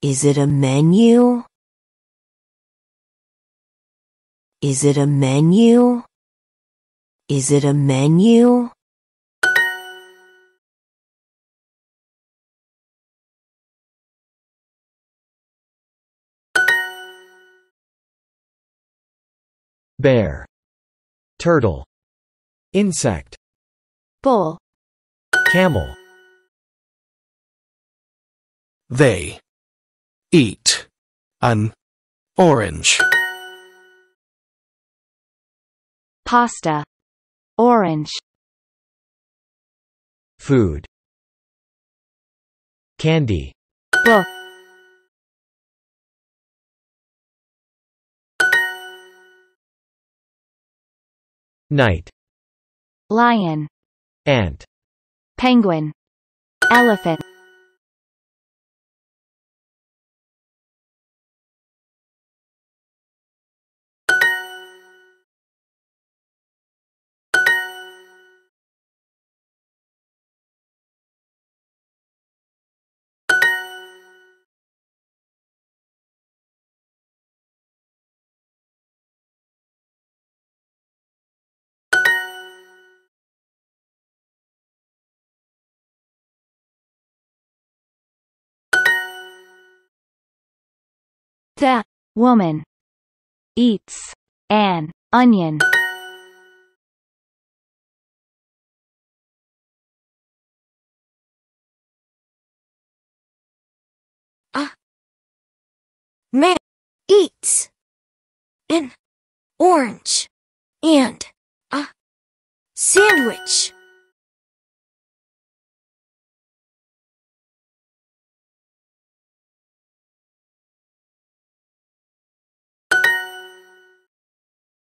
Is it a menu? Is it a menu? Is it a menu? bear, turtle, insect, bull, camel, They eat. An orange. pasta, orange, food, candy, book, night, lion, ant, penguin, elephant, the woman eats an onion. A Man eats an orange and a sandwich.